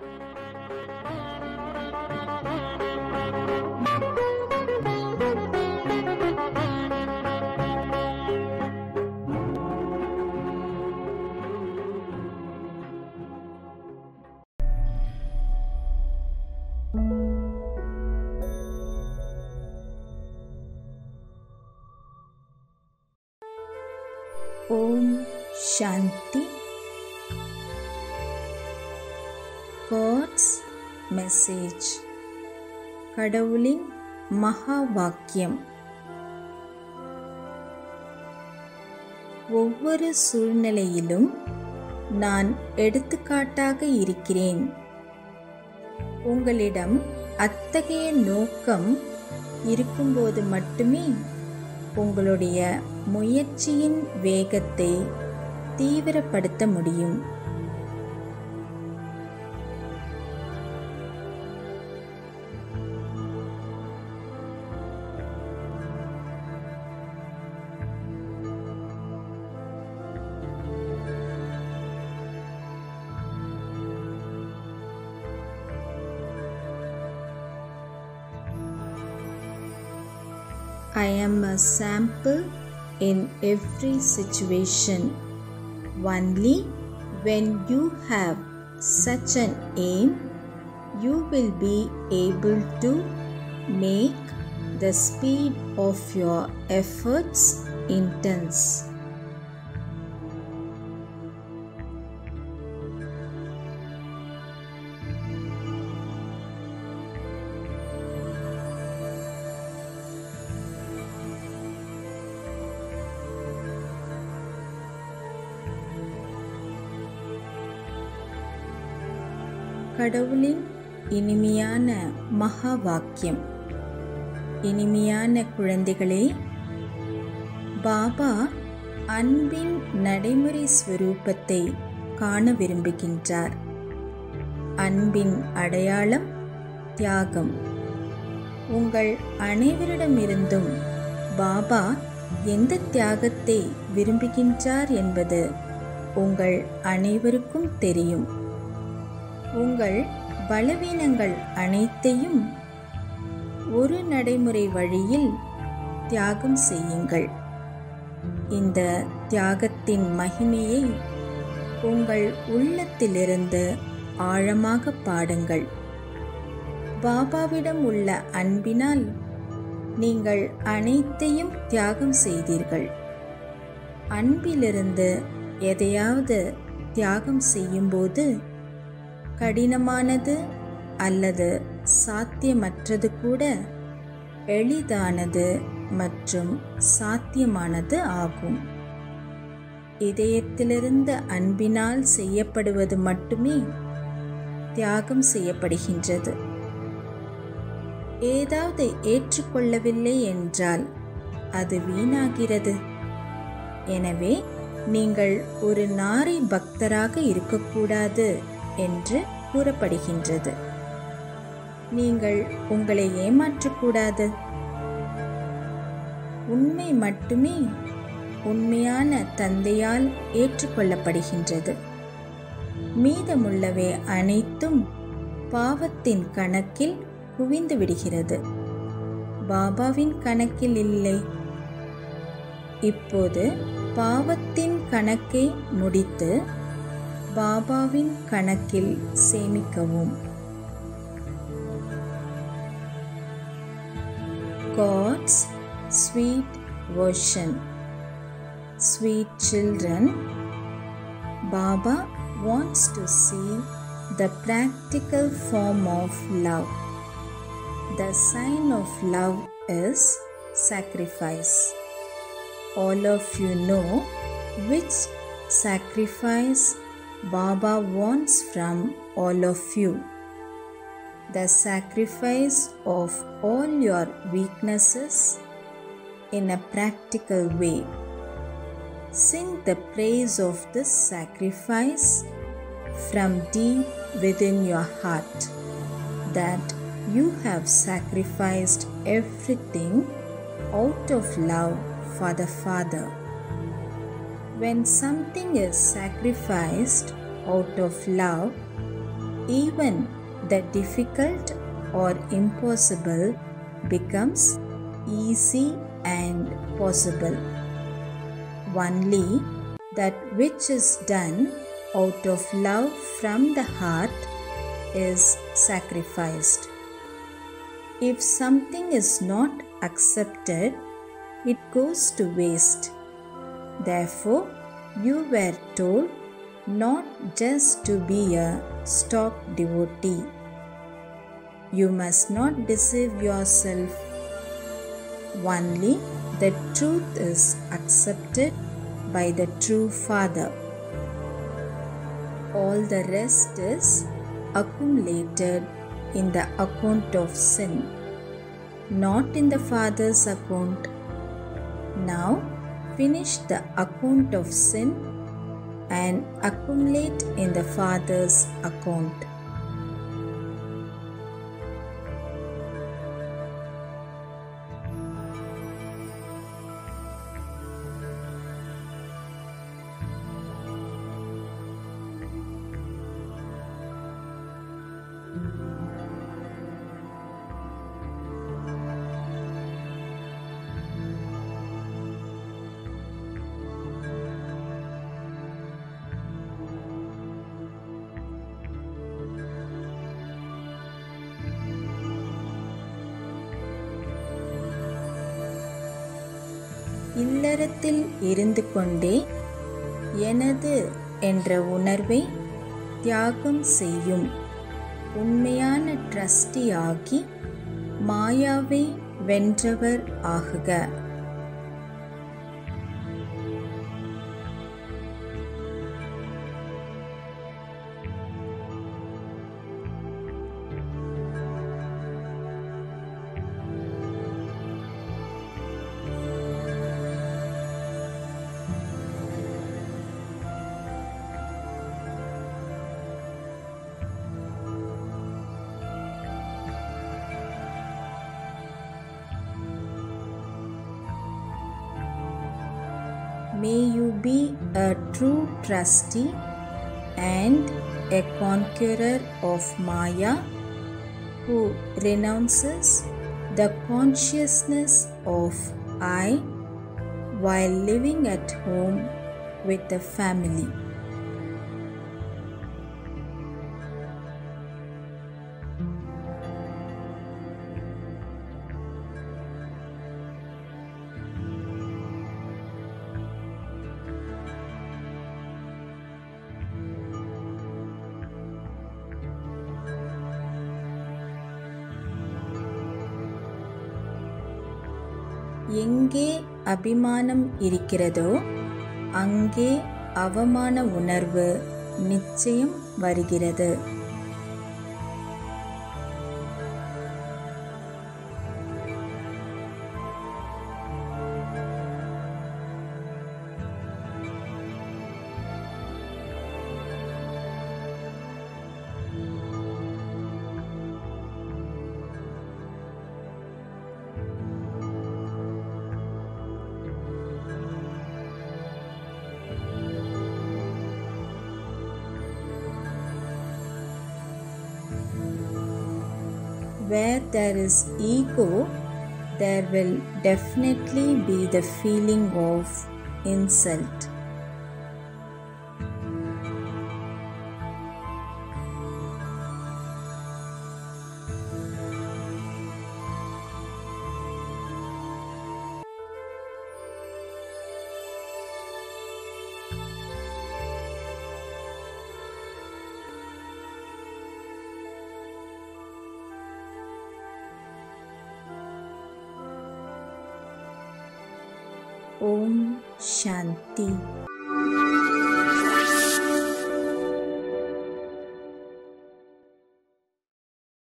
Om Shanti. Message கடவுளின் மகா வாக்கியம். ஒவ்வொரு சூழ்நிலையிலும் நான் எடுத்துக்காட்டாக இருக்கிறேன். உங்களிடம் அத்தகைய நோக்கம் இருக்கும்போது மட்டுமே உங்களுடைய முயற்சியின் வேகத்தை தீவிரப்படுத்த முடியும். I am a sample in every situation. Only when you have such an aim, you will be able to make the speed of your efforts intense. கடவுளின் இனிமையான மகா வாக்கியம். இனிமையான குழந்தைகளே பாபா அன்பின் நடைமுறை ஸ்வரூபத்தை காண விரும்புகின்றார். அன்பின் அடையாளம் தியாகம். உங்கள் அனைவரிடமிருந்தும் பாபா எந்த தியாகத்தை விரும்புகின்றார் என்பது உங்கள் அனைவருக்கும் தெரியும். உங்கள் பலவீனங்கள் அனைத்தையும் ஒரு நடைமுறை வழியில் தியாகம் செய்யுங்கள். இந்த தியாகத்தின் மகிமையை உங்கள் உள்ளத்திலிருந்து ஆழமாக பாடுங்கள். பாபாவிடம் உள்ள அன்பினால் நீங்கள் அனைத்தையும் தியாகம் செய்தீர்கள். அன்பிலிருந்து எதையாவது தியாகம் செய்யும்போது கடினமானது அல்லது சாத்தியமற்றது கூட எளிதானது மற்றும் சாத்தியமானது ஆகும். இதயத்திலிருந்து அன்பினால் செய்யப்படுவது மட்டுமே தியாகம் செய்யப்படுகின்றது. ஏதாவது ஏற்றுக்கொள்ளவில்லை என்றால் அது வீணாகிறது. எனவே நீங்கள் ஒரு நாரி பக்தராக இருக்கக்கூடாது. என்று கூறப்படுகின்றது. நீங்கள் உங்களை ஏமாற்றக்கூடாது. உண்மை மட்டுமே உண்மையான தந்தையால் ஏற்றுக்கொள்ளப்படுகின்றது. மீதமுள்ளவை அனைத்தும் பாவத்தின் கணக்கில் குவிந்து விடுகிறது. பாபாவின் கணக்கில் இல்லை. இப்போது பாவத்தின் கணக்கை முடித்து பாபாவின் கணக்கில் சேமிக்கவும் God's sweet version. Sweet children, Baba wants to see the practical form of love. The sign of love is sacrifice. All of you know which sacrifice Baba wants from all of you. The sacrifice of all your weaknesses in a practical way. Sing the praise of this sacrifice from deep within your heart that you have sacrificed everything out of love for the Father. When something is sacrificed out of love, even the difficult or impossible becomes easy and possible. Only that which is done out of love from the heart is sacrificed. If something is not accepted, it goes to waste. Therefore, you were told not just to be a stock devotee. You must not deceive yourself. Only the truth is accepted by the true Father. All the rest is accumulated in the account of sin, not in the Father's account. Now, finish the account of sin and accumulate in the Father's account. இல்லறத்தில் இருந்து கொண்டே எனது என்ற உணர்வை தியாகம் செய்யும் உண்மையான trustee ஆகி மாயாவை வென்றவர் ஆகுக. May you be a true trustee and a conqueror of Maya who renounces the consciousness of I while living at home with the family. எங்கே அபிமானம் இருக்கிறதோ அங்கே அவமான உணர்வு நிச்சயம் வருகிறது. Where there is ego, there will definitely be the feeling of insult. Om Shanti.